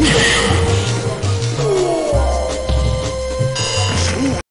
うわ!